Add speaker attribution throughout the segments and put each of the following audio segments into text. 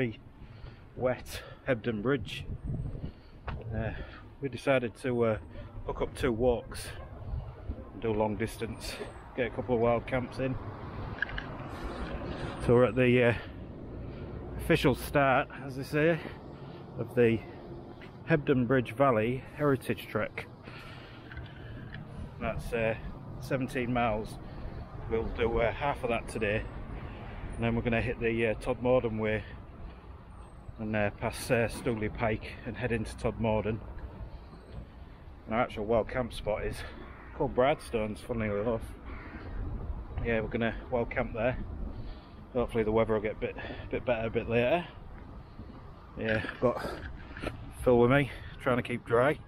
Speaker 1: very wet Hebden Bridge. Uh, we decided to uh, hook up two walks, do long distance, get a couple of wild camps in. So we're at the uh, official start, as they say, of the Hebden Bridge Valley Heritage Trek. That's uh, 17 miles. We'll do uh, half of that today and then we're going to hit the uh, Todmorden Way and uh, pass uh, Pike and head into Todmorden. And our actual wild camp spot is called Bridestones, funnily enough. Yeah, we're to wild camp there. Hopefully the weather will get a bit, bit better a bit later. Yeah, got Phil with me, trying to keep dry.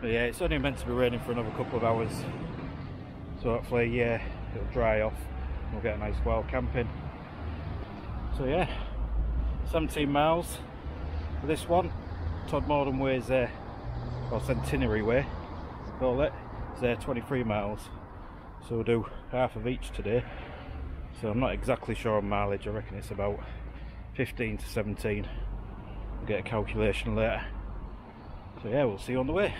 Speaker 1: But yeah, it's only meant to be raining for another couple of hours. So hopefully, yeah, it'll dry off we'll get a nice wild camping so yeah 17 miles for this one. Todmorden Way is there or Centenary Way call it. It's there 23 miles. So we'll do half of each today. So I'm not exactly sure on mileage. I reckon it's about 15 to 17 we'll get a calculation later. So yeah we'll see you on the way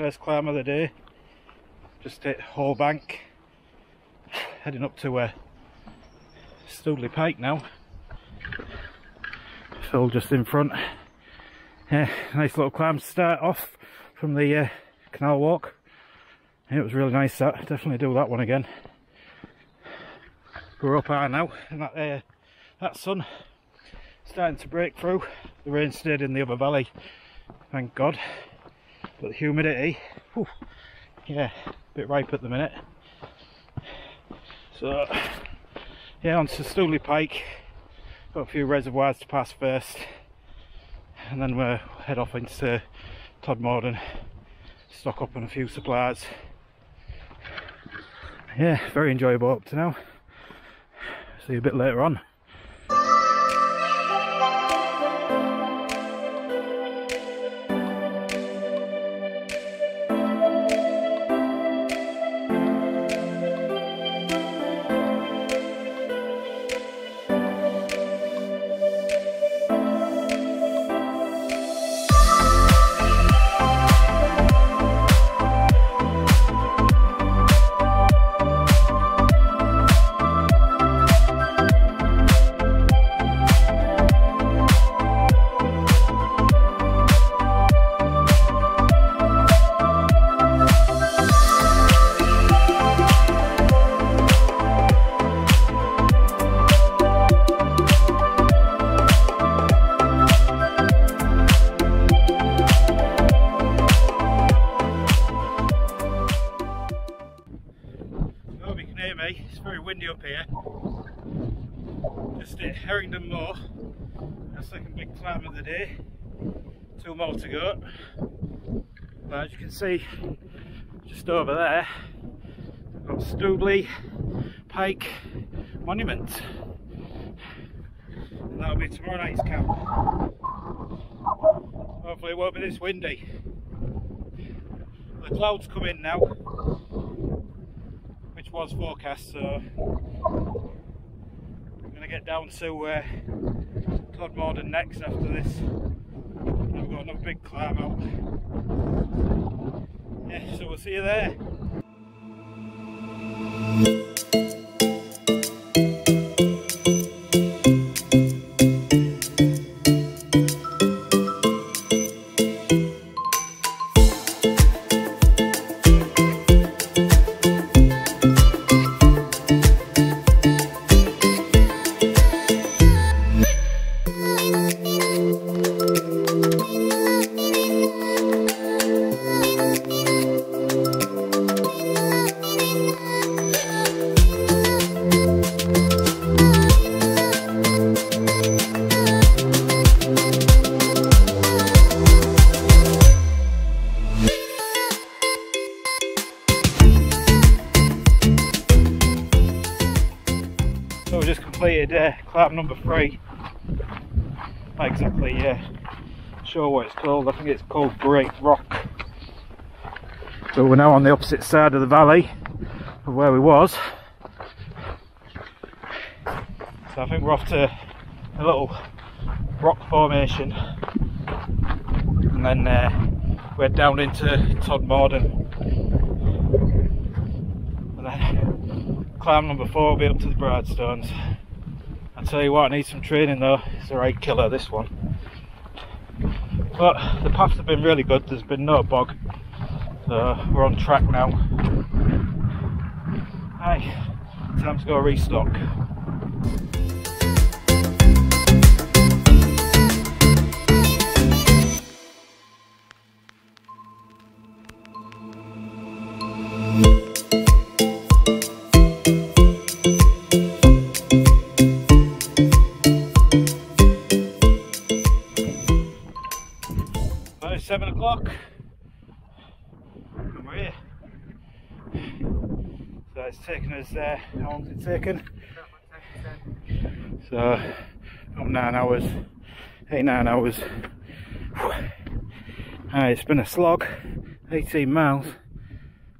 Speaker 1: first climb of the day. Just hit Hall Bank. Heading up to uh, Stoodley Pike now. Phil just in front. Yeah nice little climb to start off from the uh, canal walk. It was really nice that. Definitely do that one again. We're up high now and that uh, that sun. Starting to break through. The rain stayed in the other valley. Thank god but the humidity, whew, yeah, a bit ripe at the minute. So, yeah, on to Stoodley Pike. Got a few reservoirs to pass first, and then we'll head off into Todmorden, stock up on a few supplies. Yeah, very enjoyable up to now. See you a bit later on. Climb of the day. Two more to go. But as you can see, just over there, we've got Stoodley Pike Monument. And that'll be tomorrow night's camp. Hopefully it won't be this windy. The clouds come in now, which was forecast, so I'm going to get down to uh, Todmorden next after this. We've got another big climb out. Yeah, so we'll see you there. Completed uh, climb number three. Not exactly uh, sure what it's called. I think it's called Great Rock. But we're now on the opposite side of the valley of where we was. So I think we're off to a little rock formation and then uh, we're down into Todd Todmorden and then climb number four will be up to the Bridestones. I tell you what, I need some training though, it's a right killer this one. But the paths have been really good, there's been no bog, so we're on track now. Hey, time to go restock. Taken? So up nine hours, eight nine hours. Uh, it's been a slog, 18 miles,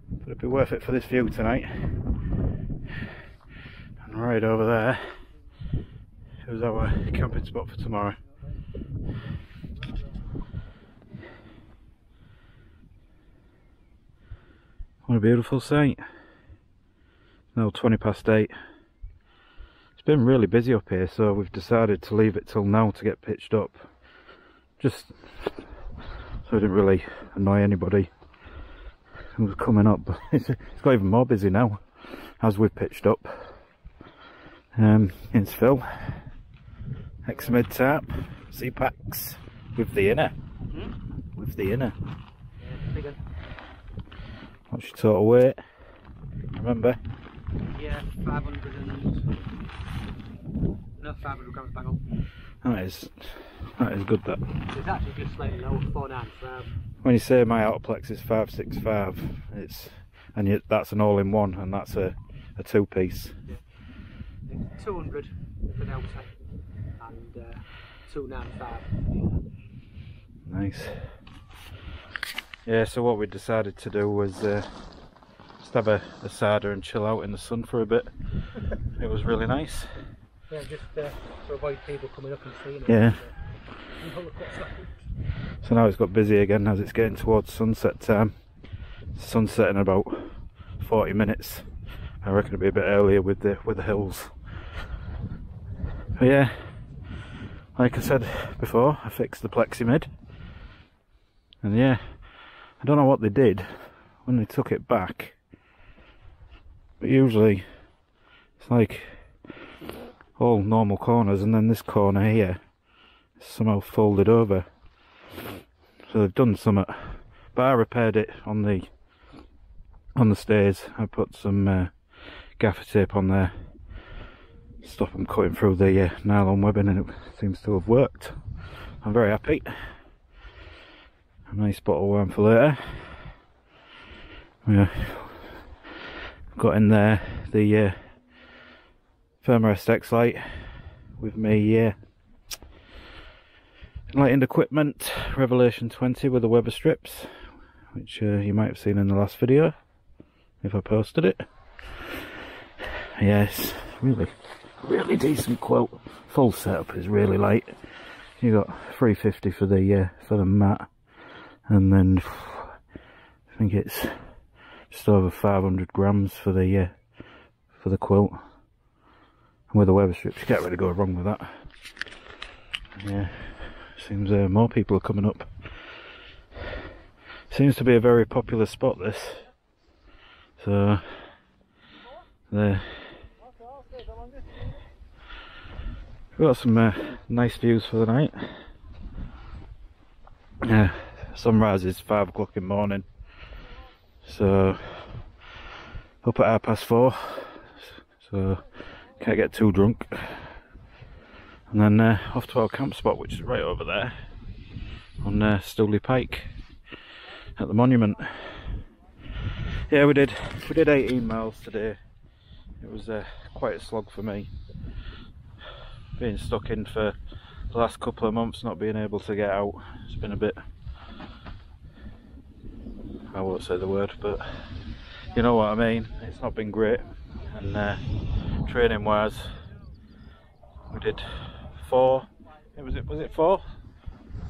Speaker 1: but it'll be worth it for this view tonight. And right over there is our camping spot for tomorrow. What a beautiful sight. Now 20 past 8. It's been really busy up here so we've decided to leave it till now to get pitched up. Just so it didn't really annoy anybody who was coming up. it's, it's got even more busy now as we've pitched up. Um, it's Phil. Examid tap, Z-Packs with the inner. Mm With the inner. Yeah, What's your total weight? Remember?
Speaker 2: Yeah, 500 and... No, 500 grams bang on.
Speaker 1: That is, that is good that.
Speaker 2: It's actually just slightly low, 495.
Speaker 1: When you say my Altaplex is 565, it's and yet that's an all-in-one and that's a, a two-piece.
Speaker 2: Yeah. 200 for Delta and uh, 295
Speaker 1: Nice yeah so what we decided to do was uh, just have a, a cider and chill out in the sun for a bit. It was really nice.
Speaker 2: Yeah just uh, to avoid people coming up and seeing it.
Speaker 1: Yeah. So now it's got busy again as it's getting towards sunset time. Sunset in about 40 minutes. I reckon it'll be a bit earlier with the with the hills. But yeah like I said before I fixed the Plexamid and yeah I don't know what they did when they took it back. But usually it's like all normal corners and then this corner here is somehow folded over. So they've done something. But I repaired it on the on the stairs. I put some uh, gaffer tape on there. Stop them cutting through the uh, nylon webbing and it seems to have worked. I'm very happy. A nice bottle of wine for later. Yeah. Got in there the uh, Thermarest X light with me uh, enlightened equipment Revelation 20 with the Weber strips which uh, you might have seen in the last video if I posted it. Yes really really decent quilt full setup is really light. You got 350 for the uh, for the mat and then I think it's just over 500 grams for the uh, for the quilt. And with the weather strips you can't really go wrong with that. Yeah seems uh, more people are coming up. Seems to be a very popular spot this. So there. We've got some uh, nice views for the night. Yeah sunrise is five o'clock in the morning so up at half past four so can't get too drunk and then uh, off to our camp spot which is right over there on uh, Stoodley Pike at the monument yeah we did we did 18 miles today it was uh, quite a slog for me being stuck in for the last couple of months, not being able to get out. It's been a bit. I won't say the word, but you know what I mean. It's not been great, and uh, training wise, we did four. Was it was it four?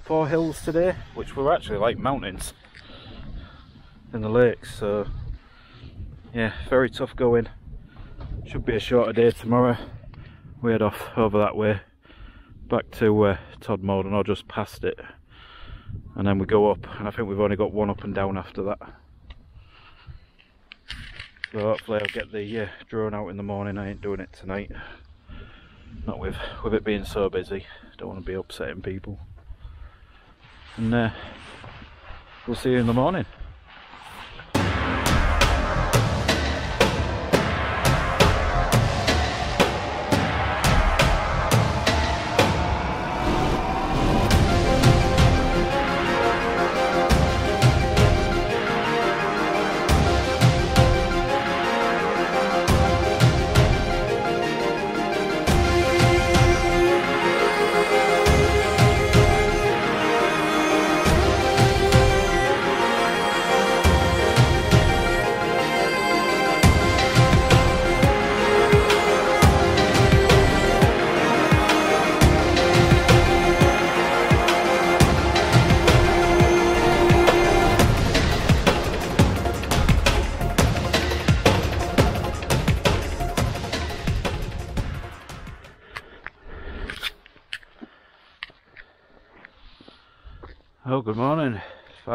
Speaker 1: Four hills today, which were actually like mountains in the lakes. So yeah, very tough going. Should be a shorter day tomorrow. We head off over that way, back to uh, Todmorden, and I'll just past it, and then we go up. And I think we've only got one up and down after that. So hopefully I'll get the uh, drone out in the morning. I ain't doing it tonight. Not with with it being so busy. Don't want to be upsetting people. And uh, we'll see you in the morning.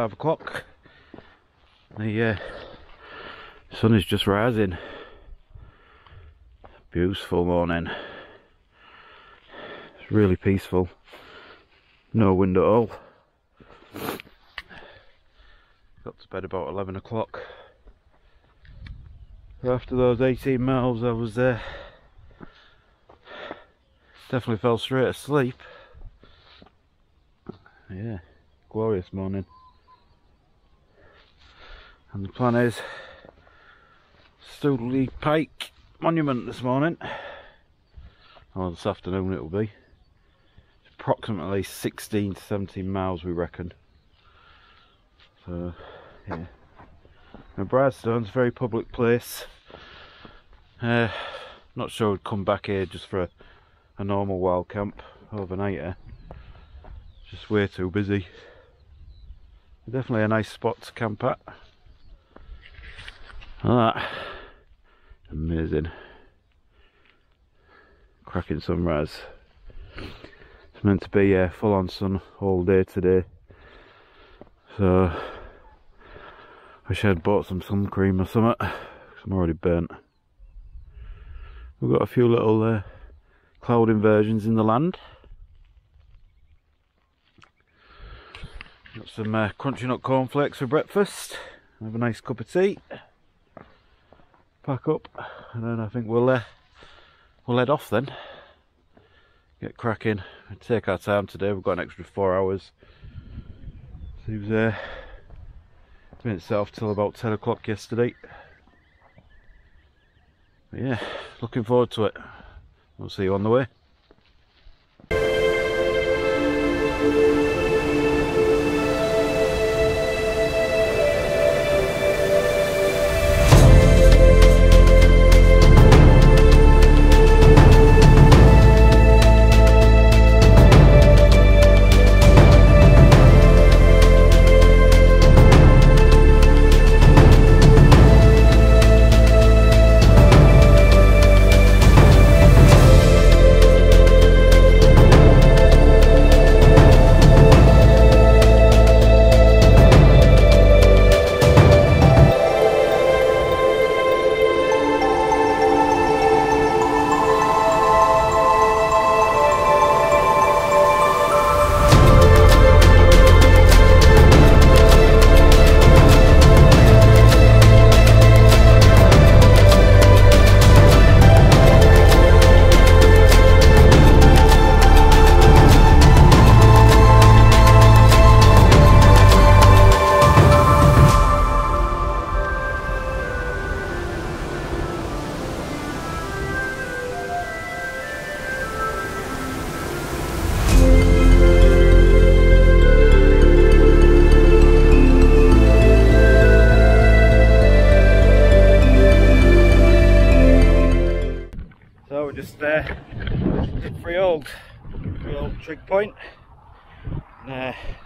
Speaker 1: Five o'clock. The uh, sun is just rising. Beautiful morning. It's really peaceful. No wind at all. Got to bed about 11 o'clock. After those 18 miles, I was there. Definitely fell straight asleep. Yeah glorious morning. And the plan is Stoodley Pike Monument this morning. Or this afternoon it will be. It's approximately 16 to 17 miles we reckon. So yeah. Now Bridestone's a very public place. Uh, not sure I'd come back here just for a, a normal wild camp overnight here. Just way too busy. Definitely a nice spot to camp at. That. Amazing. Cracking sunrise. It's meant to be uh, full on sun all day today. So, I wish I'd bought some sun cream or something. I'm already burnt. We've got a few little uh, cloud inversions in the land. Got some uh, crunchy nut cornflakes for breakfast. Have a nice cup of tea. Pack up, and then I think we'll uh, we'll head off then. Get cracking. Take our time today. We've got an extra four hours. Seems uh, been itself till about ten o'clock yesterday. But yeah, looking forward to it. We'll see you on the way.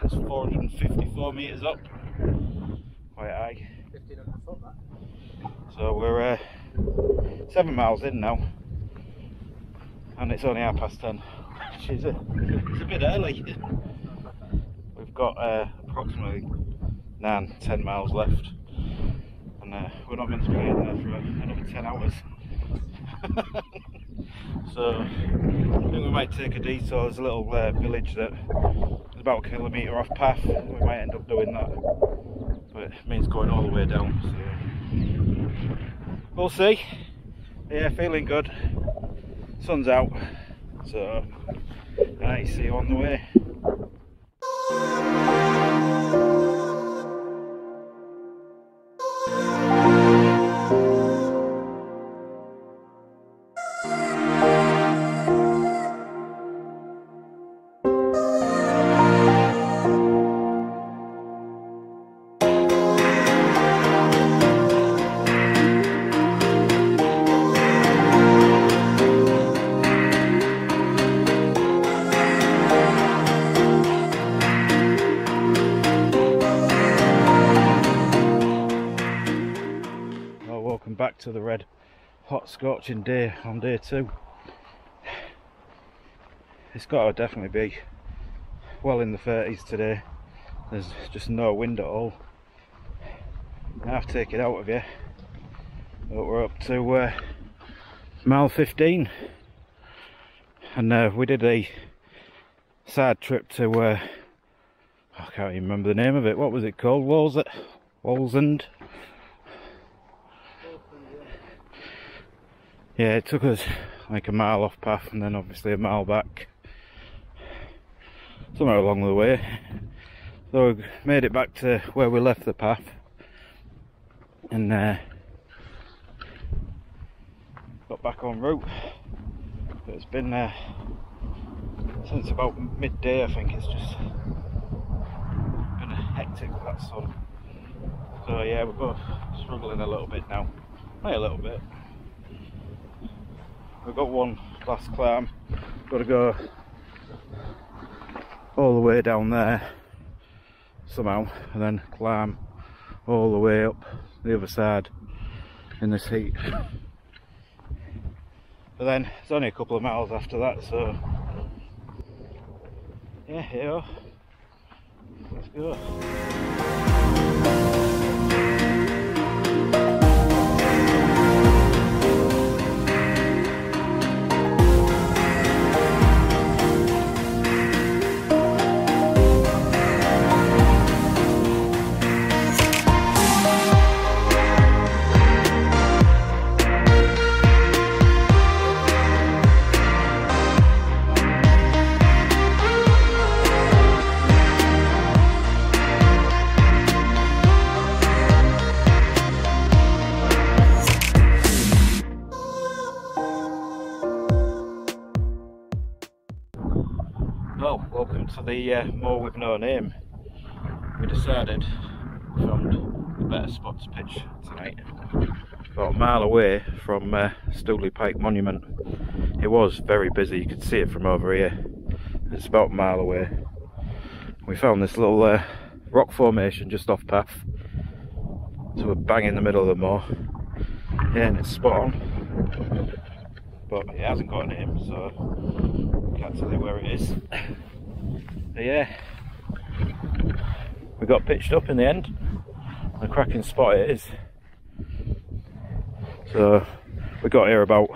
Speaker 1: That's 454 metres up, quite high.
Speaker 2: 1500 foot that.
Speaker 1: So we're uh, seven miles in now, and it's only half past ten, which is a, it's a bit early. We've got uh, approximately nine, ten miles left, and uh, we're not meant to be in there for another ten hours. so I think we might take a detour. There's a little uh, village that about a kilometre off path. We might end up doing that, but it means going all the way down. So we'll see. Yeah, feeling good. Sun's out, so I see you on the way. To the red hot scorching day on day two. It's got to definitely be well in the 30s today. There's just no wind at all. I have taken out of you. But we're up to uh, mile 15 and uh, we did a side trip to uh, I can't even remember the name of it. What was it called? Walls Walsden? Yeah it took us like a mile off path and then obviously a mile back. Somewhere along the way. So we made it back to where we left the path. And uh, got back on route. But it's been uh, since about midday I think it's just been a hectic with that sun so yeah we're both struggling a little bit now. Not a little bit We've got one last climb. Got to go all the way down there somehow and then climb all the way up the other side in this heat. But then it's only a couple of miles after that so yeah, here let's go. Uh, Moor with no name. We decided we found a better spot to pitch tonight. About a mile away from uh, Stoodley Pike Monument. It was very busy, you could see it from over here. It's about a mile away. We found this little uh, rock formation just off path. So we're bang in the middle of the moor. Yeah, and it's spot on. But it hasn't got a name, so can't tell you where it is. But yeah, we got pitched up in the end. A cracking spot it is. So we got here about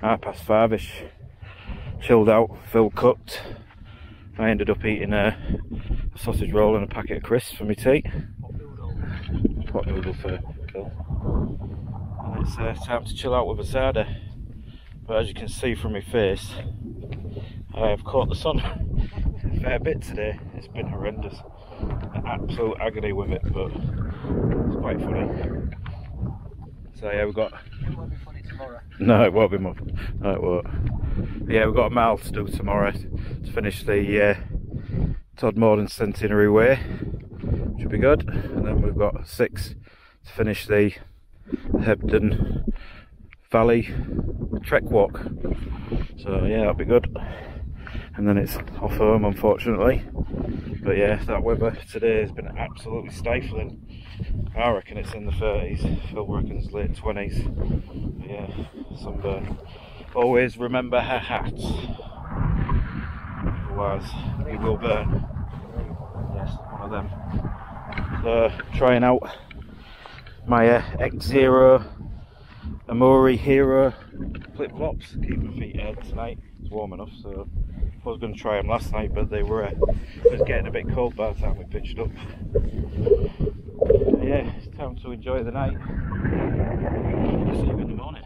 Speaker 1: half past five-ish. Chilled out, Phil cooked. I ended up eating a sausage roll and a packet of crisps for my tea. Pot noodle for Phil. And it's uh, time to chill out with a cider. But as you can see from my face, I have caught the sun a fair bit today. It's been horrendous. Absolute agony with it, but it's quite funny. So yeah, we've got
Speaker 2: It won't be funny tomorrow.
Speaker 1: no, it won't be much. No, it won't. Yeah, we've got a mile to do tomorrow to finish the uh, Todmorden Centenary Way. Should be good. And then we've got six to finish the Hebden Valley Trek Walk. So yeah, that'll be good. And then it's off home, unfortunately. But yeah, that weather today has been absolutely stifling. I reckon it's in the 30s. Phil reckons late 20s. But yeah, sunburn. Always remember her hat. Otherwise, you will burn. Yes, one of them. So, trying out my uh, X-Zero Amuri Hero flip flops. Keep my feet aired tonight. It's warm enough, so I was going to try them last night, but they were uh, getting a bit cold by the time we pitched up. yeah, it's time to enjoy the night. See you in the morning.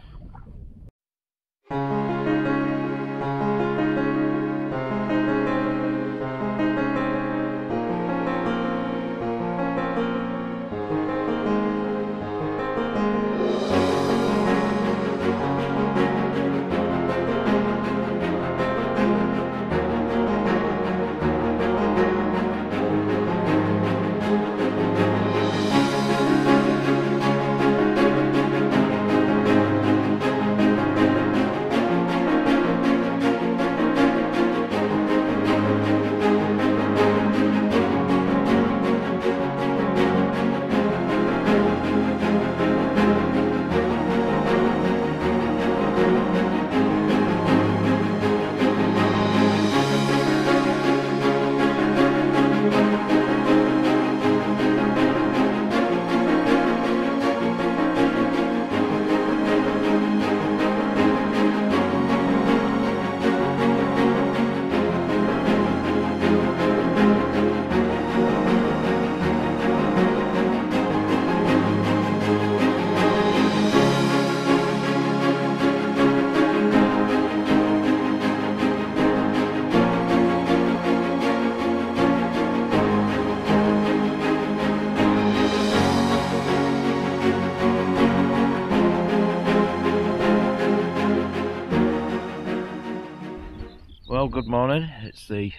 Speaker 1: Morning. It's the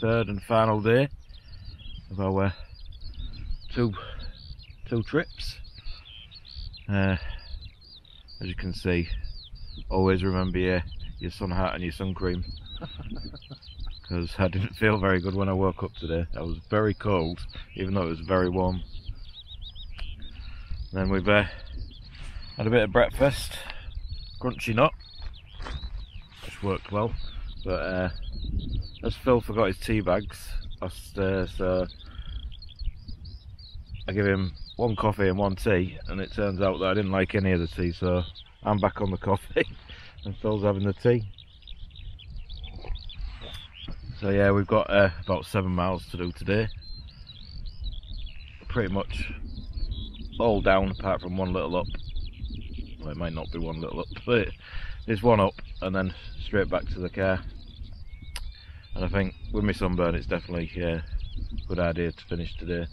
Speaker 1: third and final day of our two two trips. Uh, as you can see, always remember your your sun hat and your sun cream because I didn't feel very good when I woke up today. I was very cold, even though it was very warm. Then we've uh, had a bit of breakfast, crunchy nut, which worked well. But uh, as Phil forgot his tea bags uh, I give him one coffee and one tea, and it turns out that I didn't like any of the tea, so I'm back on the coffee, and Phil's having the tea. So yeah, we've got uh, about seven miles to do today. Pretty much all down apart from one little up. Well, it might not be one little up, but there's one up and then straight back to the car and I think with my sunburn it's definitely a good idea to finish today.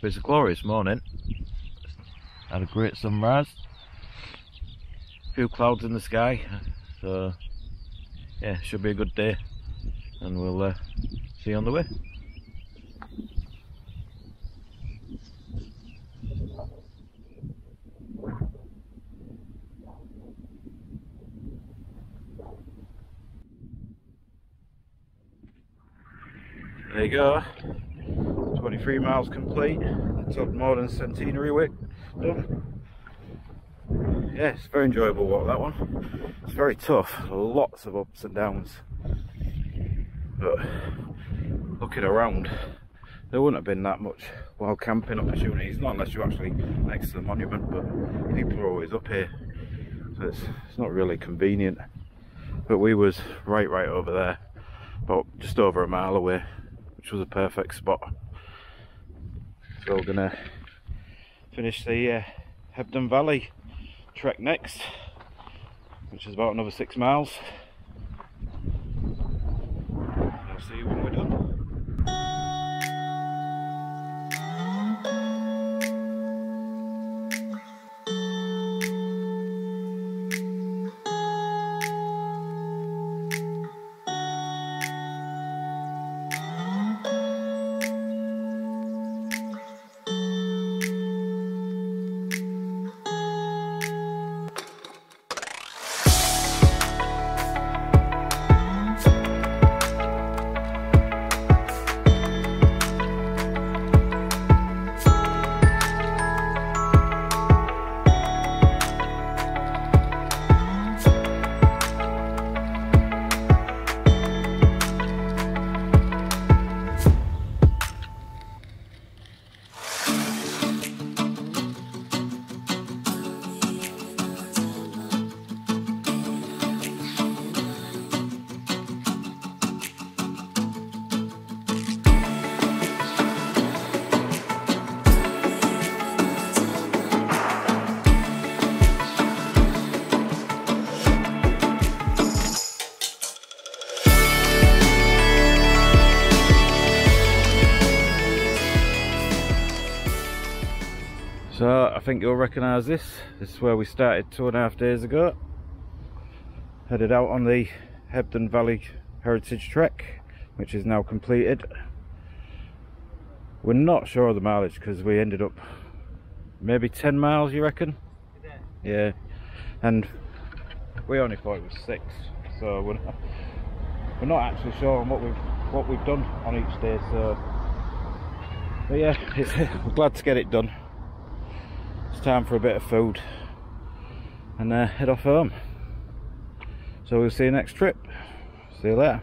Speaker 1: But it's a glorious morning. Had a great sunrise. A few clouds in the sky. So yeah should be a good day. And we'll uh, see you on the way There you go. 23 miles complete. Todmorden Centenary Way done. Yeah, it's very enjoyable walk that one. It's very tough, lots of ups and downs. But looking around, there wouldn't have been that much wild camping opportunities, not unless you're actually next to the monument, but people are always up here. So it's, it's not really convenient. But we was right right over there, about just over a mile away which was a perfect spot. So we're gonna finish the uh, Hebden Valley trek next, which is about another six miles. I'll see you think you'll recognise this. This is where we started two and a half days ago. Headed out on the Hebden Valley Heritage Trek, which is now completed. We're not sure of the mileage because we ended up maybe 10 miles, you reckon? Yeah. And we only thought it was six, so we're not, we're not actually sure on what we've what we've done on each day. So, but yeah, we're glad to get it done. It's time for a bit of food and uh, head off home. So we'll see you next trip. See you later.